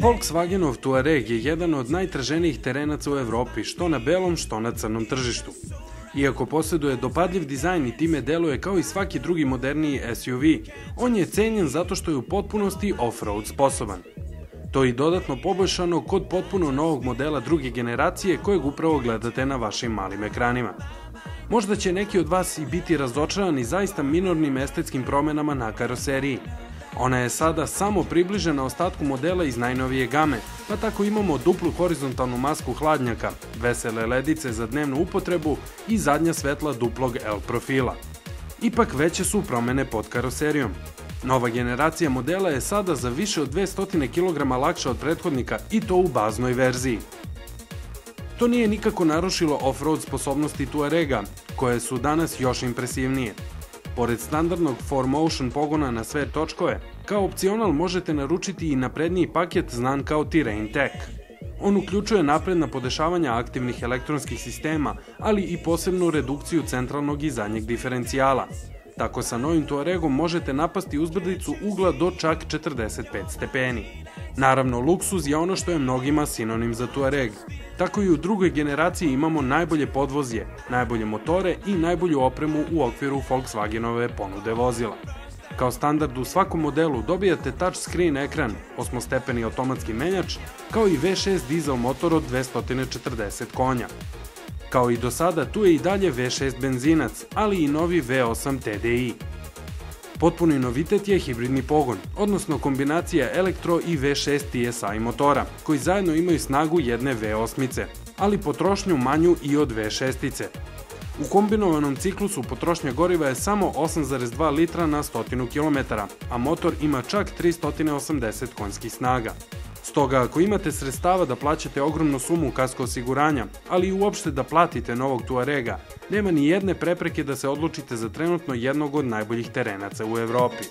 Volkswagenov Touareg je jedan od najtraženijih terenaca u Evropi, što na belom, što na crnom tržištu. Iako posjeduje dopadljiv dizajn i time deluje kao i svaki drugi moderniji SUV, on je cenjen zato što je u potpunosti off-road sposoban. To je dodatno poboljšano kod potpuno novog modela druge generacije kojeg upravo gledate na vašim malim ekranima. Možda će neki od vas i biti razočarani zaista minornim estetskim promenama na karoseriji, Ona je sada samo približena ostatku modela iz najnovije game, pa tako imamo duplu horizontalnu masku hladnjaka, vesele ledice za dnevnu upotrebu i zadnja svetla duplog L profila. Ipak veće su promene pod karoserijom. Nova generacija modela je sada za više od 200 kg lakša od prethodnika i to u baznoj verziji. To nije nikako narušilo off-road sposobnosti Tuarega, koje su danas još impresivnije. Pored standardnog 4Motion pogona na sve točkove, kao opcional možete naručiti i napredniji paket znan kao Terrain Tech. On uključuje napredna podešavanja aktivnih elektronskih sistema, ali i posebnu redukciju centralnog i zadnjeg diferencijala. Tako sa novim Tuaregom možete napasti uzbrdicu ugla do čak 45 stepeni. Naravno, luksuz je ono što je mnogima sinonim za Tuareg. Tako i u drugoj generaciji imamo najbolje podvozje, najbolje motore i najbolju opremu u okviru Volkswagenove ponude vozila. Kao standard u svakom modelu dobijate touchscreen ekran, osmostepeni automatski menjač, kao i V6 dizel motor od 240 konja. Kao i do sada, tu je i dalje V6 benzinac, ali i novi V8 TDI. Potpuni novitet je hibridni pogon, odnosno kombinacija elektro i V6 TSI motora, koji zajedno imaju snagu jedne V8-ice, ali potrošnju manju i od V6-ice. U kombinovanom ciklusu potrošnja goriva je samo 8,2 litra na 100 km, a motor ima čak 380 konjskih snaga. Stoga, ako imate sredstava da plaćate ogromnu sumu kasko osiguranja, ali i uopšte da platite novog Tuarega, nema ni jedne prepreke da se odlučite za trenutno jednog od najboljih terenaca u Evropi.